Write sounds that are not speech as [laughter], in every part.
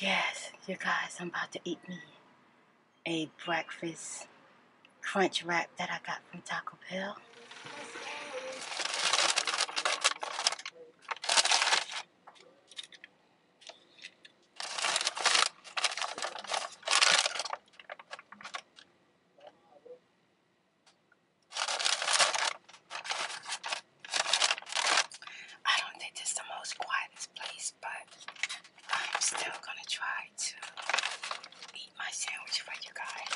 Yes, you guys, I'm about to eat me a breakfast crunch wrap that I got from Taco Bell. I don't think this is the most quietest place, but I'm still gonna try to eat my sandwich for you guys.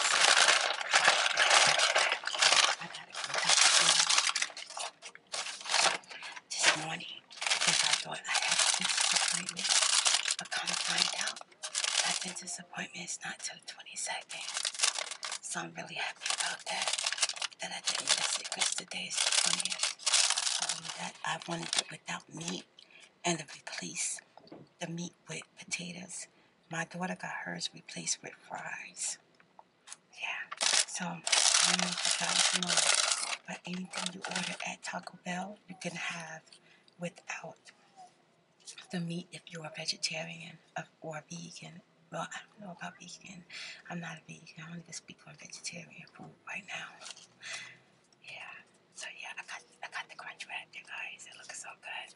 I gotta go back to this morning because I thought I had a dentist appointment, but come to find out that is not till the 22nd. So I'm really happy about that. That I didn't miss it today is the 20th. Um, that I wanted it without meat and to replace the meat with potatoes. My daughter got hers replaced with fries. Yeah. So I don't know if you guys but anything you order at Taco Bell, you can have without the meat if you're a vegetarian or vegan. Well, I don't know about vegan. I'm not a vegan. I only can speak on vegetarian food right now. Yeah. So yeah, I got I got the crunch wrap, you guys. It looks so good.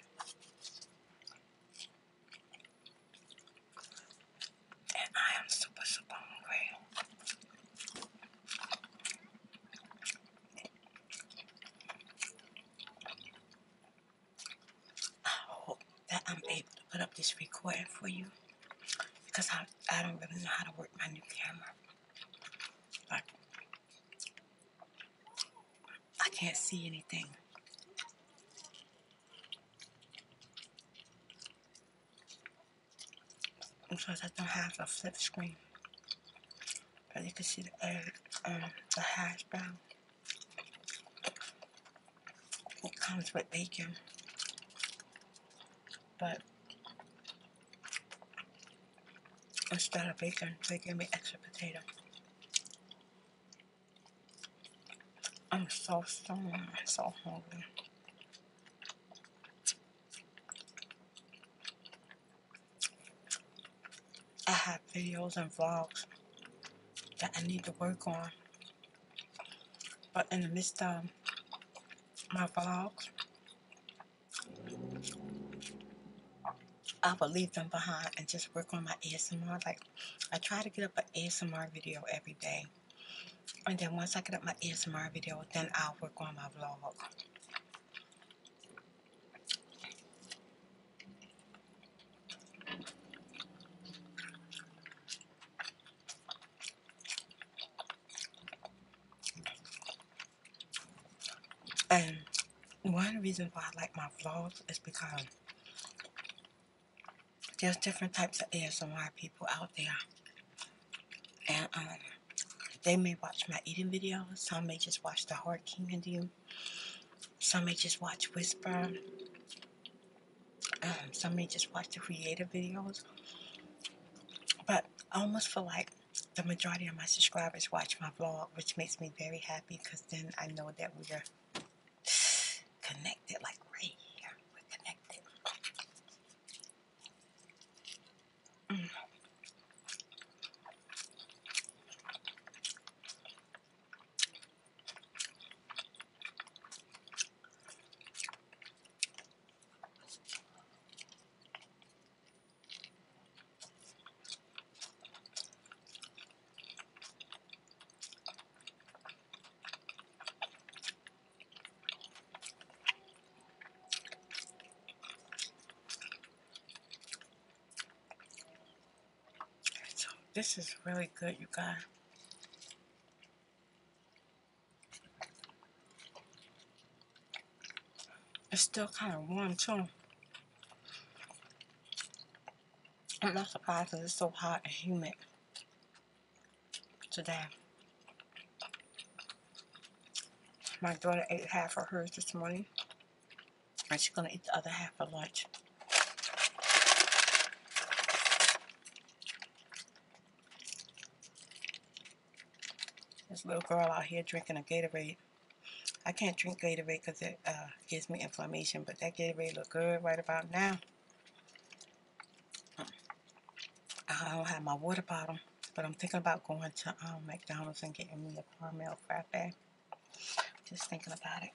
And I am super, super hungry. I hope that I'm able to put up this recording for you because I, I don't really know how to work my new camera. Like, I can't see anything. Because I don't have a flip screen. But you can see the egg, um, the hash brown. It comes with bacon. But instead of bacon, they gave me extra potato. I'm so stoned. I'm so hungry. I have videos and vlogs that I need to work on. But in the midst of my vlogs, I will leave them behind and just work on my ASMR. Like, I try to get up an ASMR video every day. And then once I get up my ASMR video, then I'll work on my vlog. And one reason why I like my vlogs is because there's different types of ASMR people out there. And um, they may watch my eating videos. Some may just watch the Hard interview. Some may just watch Whisper. Um, some may just watch the creative videos. But I almost feel like the majority of my subscribers watch my vlog, which makes me very happy because then I know that we're connected, like right here. We're connected. Mm. So this is really good, you guys. It's still kind of warm too. I'm not surprised that it's so hot and humid today. My daughter ate half of hers this morning, and she's gonna eat the other half for lunch. This little girl out here drinking a Gatorade. I can't drink Gatorade because it uh, gives me inflammation, but that Gatorade look good right about now. I don't have my water bottle, but I'm thinking about going to um, McDonald's and getting me a caramel frappe. Just thinking about it.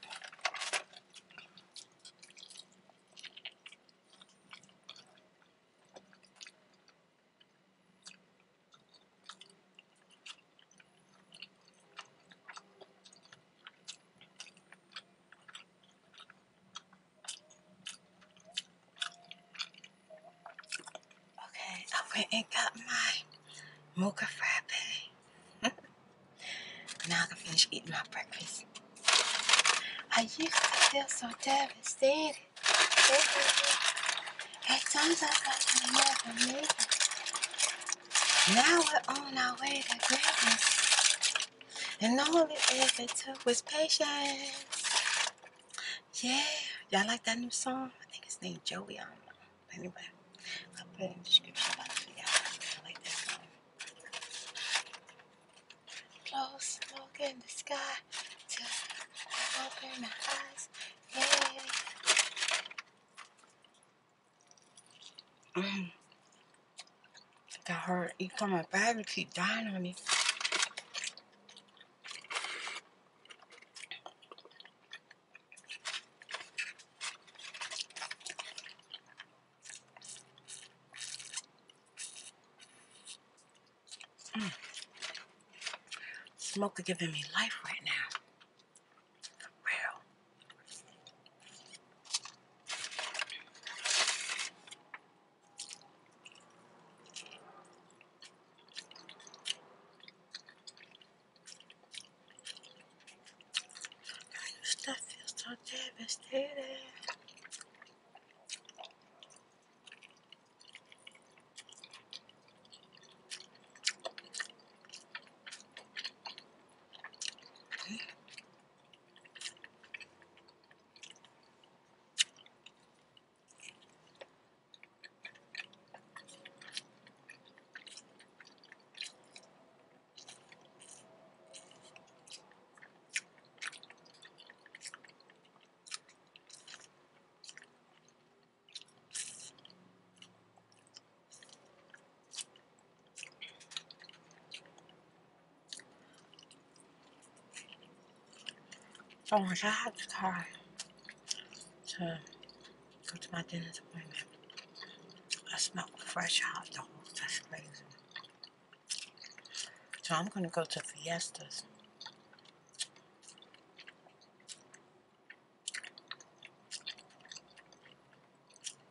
Okay, I went and got my mocha frappe. [laughs] now I can finish eating my breakfast. I used to feel so devastated. At times I thought I never made it. Now we're on our way to greatness. And all it ever took was patience. Yeah. Y'all like that new song? I think it's named Joey. I don't know. Anyway, I'll put it in the description box for y'all. I like that song. Look in the sky till I open my eyes. Yeah. [clears throat] Mm. Got her eat from my bag and keep dying on me. Smoker giving me life right now. For real. Stuff feels so devastated. So once I had the car to go to my dentist appointment, I smelled fresh hot dogs. That's crazy. So I'm gonna go to Fiestas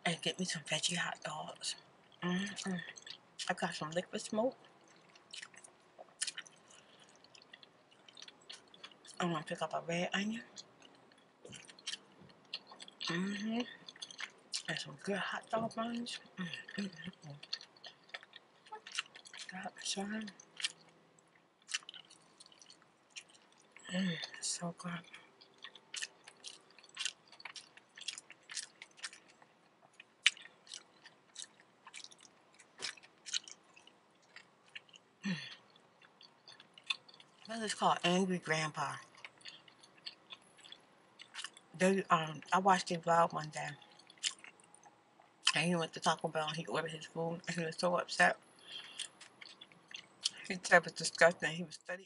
and get me some veggie hot dogs. Mm-mm. I got some liquid smoke. I'm gonna pick up a red onion. Mm-hmm. And some good hot dog buns. Mm-hmm. Got some. Mmm, so good. This called? Angry Grandpa. They, um, I watched his vlog one day. And he went to Taco Bell and he ordered his food and he was so upset. He said it was disgusting. He was studying.